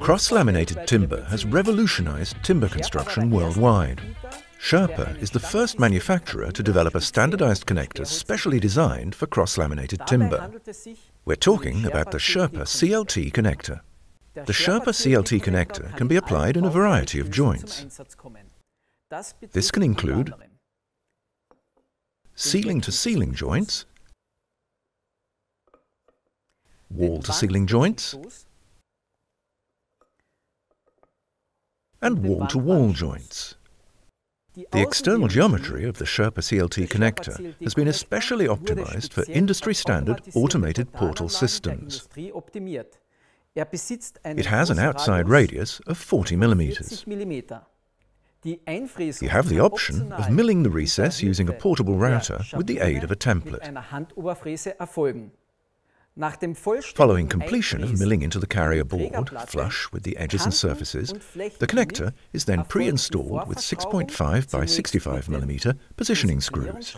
Cross-laminated timber has revolutionized timber construction worldwide. Sherpa is the first manufacturer to develop a standardized connector specially designed for cross-laminated timber. We're talking about the Sherpa CLT connector. The Sherpa CLT connector can be applied in a variety of joints. This can include ceiling-to-ceiling joints, wall-to-ceiling joints, and wall-to-wall joints. The external geometry of the Sherpa CLT connector has been especially optimized for industry-standard automated portal systems. It has an outside radius of 40 millimeters. You have the option of milling the recess using a portable router with the aid of a template. Following completion of milling into the carrier board, flush with the edges and surfaces, the connector is then pre-installed with 6.5 by 65 mm positioning screws.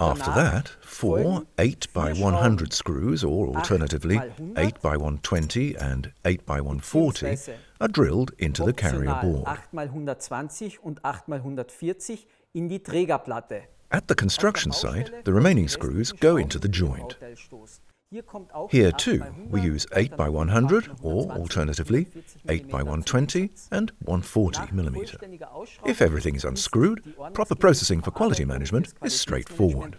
After that, four 8 by 100 screws, or alternatively 8 by 120 and 8 by 140, are drilled into the carrier board. At the construction site, the remaining screws go into the joint. Here too, we use 8 by 100 or alternatively 8 by 120 and 140 mm. If everything is unscrewed, proper processing for quality management is straightforward.